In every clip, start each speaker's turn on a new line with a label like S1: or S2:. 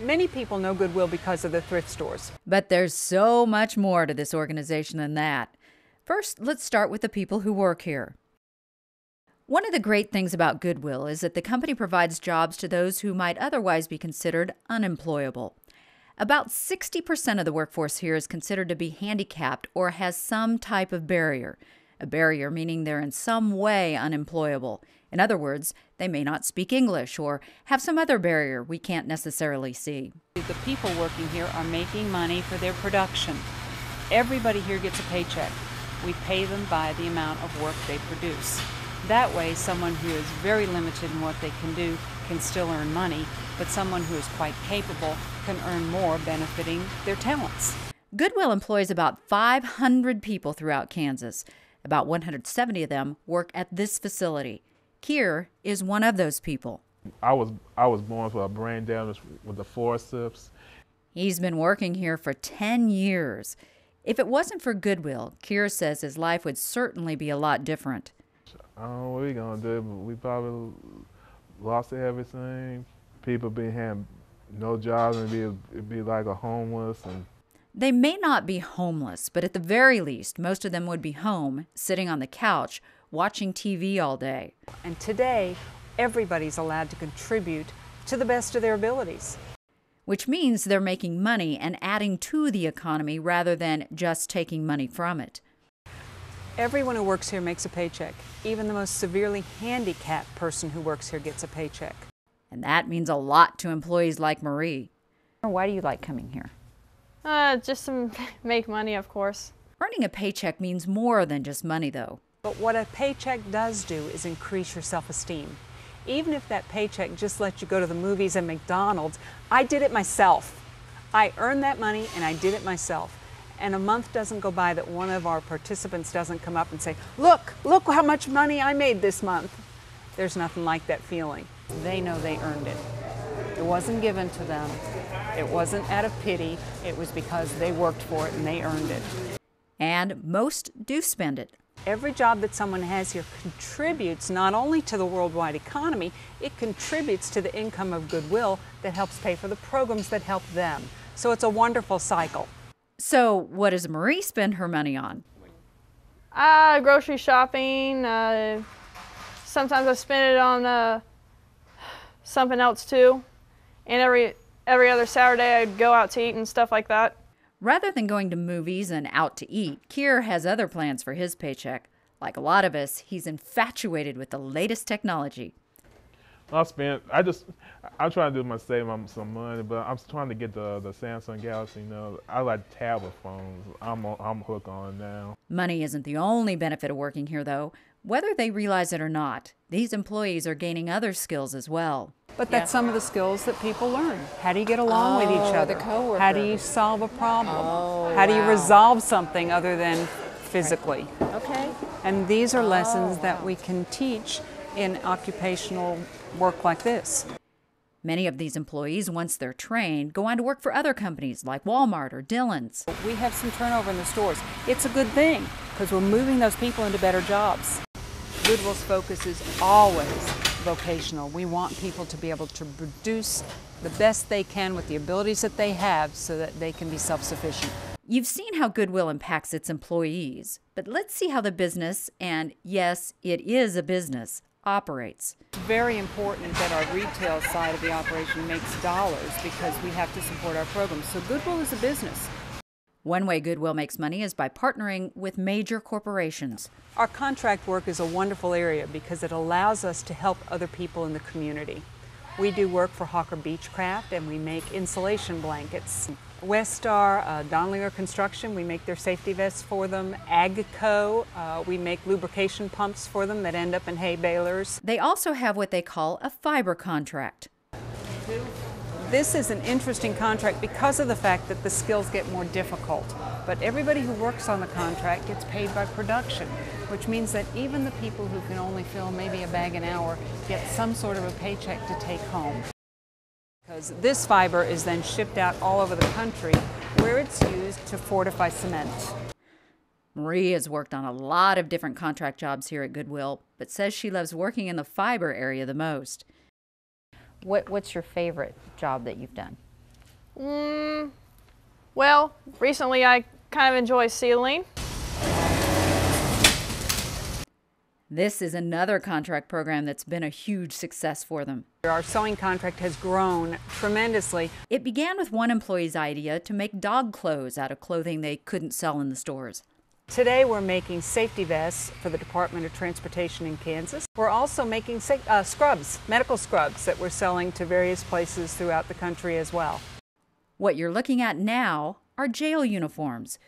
S1: Many people know Goodwill because of the thrift stores.
S2: But there's so much more to this organization than that. First, let's start with the people who work here. One of the great things about Goodwill is that the company provides jobs to those who might otherwise be considered unemployable. About 60% of the workforce here is considered to be handicapped or has some type of barrier. A barrier meaning they're in some way unemployable. In other words, they may not speak English or have some other barrier we can't necessarily see.
S1: The people working here are making money for their production. Everybody here gets a paycheck. We pay them by the amount of work they produce. That way, someone who is very limited in what they can do can still earn money, but someone who is quite capable can earn more benefiting their talents.
S2: Goodwill employs about 500 people throughout Kansas. About 170 of them work at this facility. Kier is one of those people.
S3: I was I was born with a brain damage with the forceps.
S2: He's been working here for 10 years. If it wasn't for Goodwill, Kier says his life would certainly be a lot different.
S3: I don't know what we're gonna do, but we probably lost everything. People be having no jobs and be be like a homeless and
S2: they may not be homeless, but at the very least, most of them would be home, sitting on the couch, watching TV all day.
S1: And today, everybody's allowed to contribute to the best of their abilities.
S2: Which means they're making money and adding to the economy rather than just taking money from it.
S1: Everyone who works here makes a paycheck. Even the most severely handicapped person who works here gets a paycheck.
S2: And that means a lot to employees like Marie.
S4: Why do you like coming here?
S5: Uh, just to make money, of course.
S2: Earning a paycheck means more than just money, though.
S1: But what a paycheck does do is increase your self esteem. Even if that paycheck just lets you go to the movies and McDonald's, I did it myself. I earned that money and I did it myself. And a month doesn't go by that one of our participants doesn't come up and say, Look, look how much money I made this month. There's nothing like that feeling. They know they earned it. It wasn't given to them. It wasn't out of pity. It was because they worked for it and they earned it.
S2: And most do spend it.
S1: Every job that someone has here contributes not only to the worldwide economy, it contributes to the income of goodwill that helps pay for the programs that help them. So it's a wonderful cycle.
S2: So, what does Marie spend her money on?
S5: Uh, grocery shopping. Uh, sometimes I spend it on uh, something else too. And every every other Saturday I'd go out to eat and stuff like that.
S2: Rather than going to movies and out to eat, Kier has other plans for his paycheck. Like a lot of us, he's infatuated with the latest technology.
S3: I spent. I just. I'm trying to do my save some money, but I'm trying to get the the Samsung Galaxy. You know, I like tablet phones. I'm on, I'm hooked on now.
S2: Money isn't the only benefit of working here, though. Whether they realize it or not, these employees are gaining other skills as well.
S1: But that's yeah. some of the skills that people learn. How do you get along oh, with each oh, other?
S4: The
S1: How do you solve a problem?
S4: Oh,
S1: How do you resolve something other than physically?
S4: Okay.
S1: And these are lessons oh, that we can teach in occupational work like this.
S2: Many of these employees, once they're trained, go on to work for other companies like Walmart or Dillon's.
S1: We have some turnover in the stores. It's a good thing because we're moving those people into better jobs. Goodwill's focus is always vocational. We want people to be able to produce the best they can with the abilities that they have so that they can be self sufficient.
S2: You've seen how Goodwill impacts its employees, but let's see how the business, and yes, it is a business, operates.
S1: It's very important that our retail side of the operation makes dollars because we have to support our programs. So Goodwill is a business.
S2: One way Goodwill makes money is by partnering with major corporations.
S1: Our contract work is a wonderful area because it allows us to help other people in the community. We do work for Hawker Beechcraft and we make insulation blankets. Westar, uh, Dondlinger Construction, we make their safety vests for them. Agco, uh, we make lubrication pumps for them that end up in hay balers.
S2: They also have what they call a fiber contract.
S1: This is an interesting contract because of the fact that the skills get more difficult. But everybody who works on the contract gets paid by production, which means that even the people who can only fill maybe a bag an hour get some sort of a paycheck to take home. Because this fiber is then shipped out all over the country where it's used to fortify cement.
S2: Marie has worked on a lot of different contract jobs here at Goodwill, but says she loves working in the fiber area the most.
S4: What, what's your favorite job that you've done?
S5: Mm, well, recently I kind of enjoy sealing.
S2: This is another contract program that's been a huge success for them.
S1: Our sewing contract has grown tremendously.
S2: It began with one employee's idea to make dog clothes out of clothing they couldn't sell in the stores.
S1: Today we're making safety vests for the Department of Transportation in Kansas. We're also making uh, scrubs, medical scrubs that we're selling to various places throughout the country as well.
S2: What you're looking at now are jail uniforms.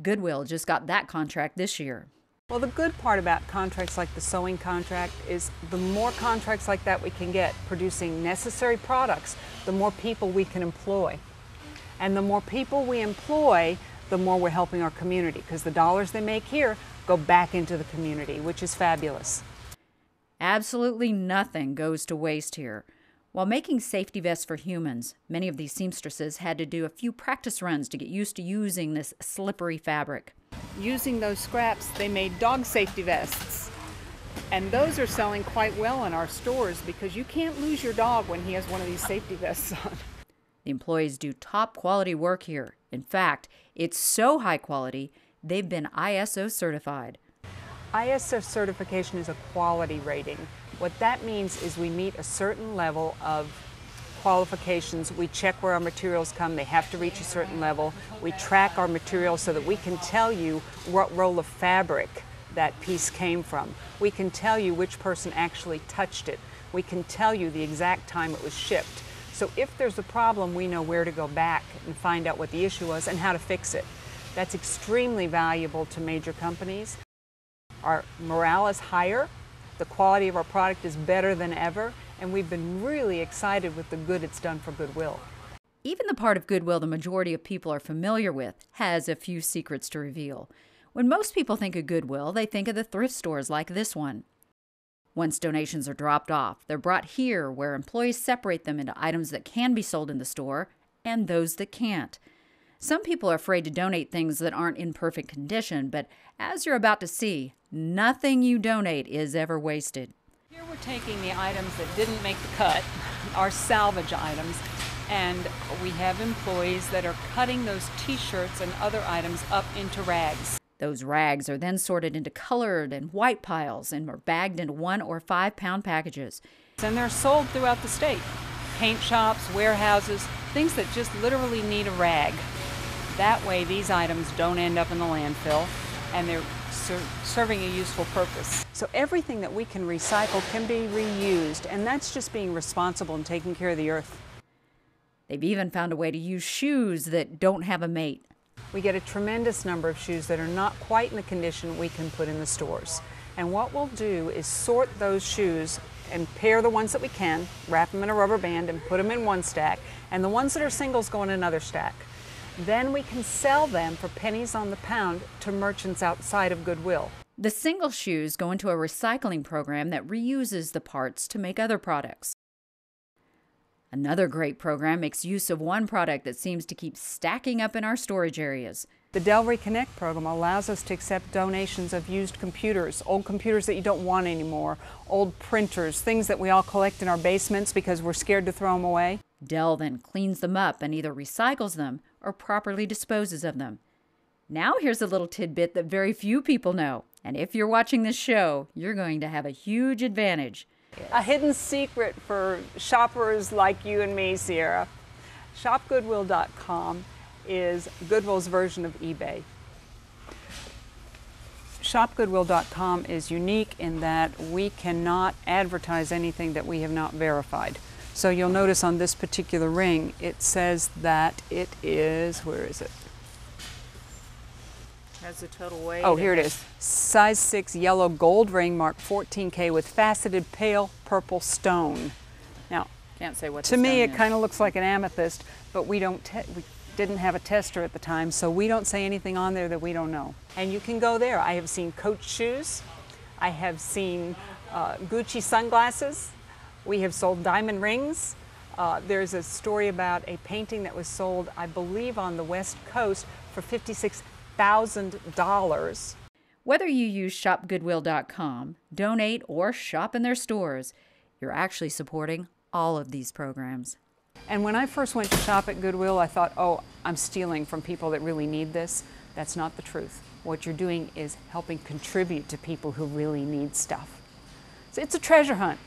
S2: Goodwill just got that contract this year.
S1: Well, the good part about contracts like the sewing contract is the more contracts like that we can get producing necessary products, the more people we can employ. And the more people we employ, the more we're helping our community because the dollars they make here go back into the community, which is fabulous.
S2: Absolutely nothing goes to waste here. While making safety vests for humans, many of these seamstresses had to do a few practice runs to get used to using this slippery fabric.
S1: Using those scraps, they made dog safety vests. And those are selling quite well in our stores because you can't lose your dog when he has one of these safety vests on.
S2: The employees do top quality work here. In fact, it's so high quality, they've been ISO certified.
S1: ISO certification is a quality rating. What that means is we meet a certain level of qualifications. We check where our materials come. They have to reach a certain level. We track our materials so that we can tell you what roll of fabric that piece came from. We can tell you which person actually touched it. We can tell you the exact time it was shipped. So if there's a problem, we know where to go back and find out what the issue was and how to fix it. That's extremely valuable to major companies. Our morale is higher the quality of our product is better than ever, and we've been really excited with the good it's done for Goodwill.
S2: Even the part of Goodwill the majority of people are familiar with has a few secrets to reveal. When most people think of Goodwill, they think of the thrift stores like this one. Once donations are dropped off, they're brought here where employees separate them into items that can be sold in the store and those that can't. Some people are afraid to donate things that aren't in perfect condition, but as you're about to see, nothing you donate is ever wasted.
S1: Here we're taking the items that didn't make the cut, our salvage items, and we have employees that are cutting those t shirts and other items up into rags.
S2: Those rags are then sorted into colored and white piles and are bagged into one or five pound packages.
S1: And they're sold throughout the state paint shops, warehouses, things that just literally need a rag. That way, these items don't end up in the landfill and they're ser serving a useful purpose. So everything that we can recycle can be reused, and that's just being responsible and taking care of the earth.
S2: They've even found a way to use shoes that don't have a mate.
S1: We get a tremendous number of shoes that are not quite in the condition we can put in the stores. And what we'll do is sort those shoes and pair the ones that we can, wrap them in a rubber band and put them in one stack, and the ones that are singles go in another stack. Then we can sell them for pennies on the pound to merchants outside of Goodwill.
S2: The single shoes go into a recycling program that reuses the parts to make other products. Another great program makes use of one product that seems to keep stacking up in our storage areas.
S1: The Dell Reconnect program allows us to accept donations of used computers, old computers that you don't want anymore, old printers, things that we all collect in our basements because we're scared to throw them away.
S2: Dell then cleans them up and either recycles them or properly disposes of them. Now, here's a little tidbit that very few people know. And if you're watching this show, you're going to have a huge advantage.
S1: A hidden secret for shoppers like you and me, Sierra. ShopGoodwill.com is Goodwill's version of eBay. ShopGoodwill.com is unique in that we cannot advertise anything that we have not verified. So you'll notice on this particular ring, it says that it is, where is it?
S4: Has the total weight.
S1: Oh, here it is. Size 6 yellow gold ring marked 14K with faceted pale purple stone. Now,
S4: can't say what.
S1: To me, it kind of looks like an amethyst, but we don't. we didn't have a tester at the time, so we don't say anything on there that we don't know. And you can go there. I have seen Coach shoes. I have seen uh, Gucci sunglasses. We have sold diamond rings. Uh, there's a story about a painting that was sold, I believe, on the West Coast for $56,000.
S2: Whether you use shopgoodwill.com, donate, or shop in their stores, you're actually supporting all of these programs.
S1: And when I first went to shop at Goodwill, I thought, oh, I'm stealing from people that really need this. That's not the truth. What you're doing is helping contribute to people who really need stuff. So it's a treasure hunt.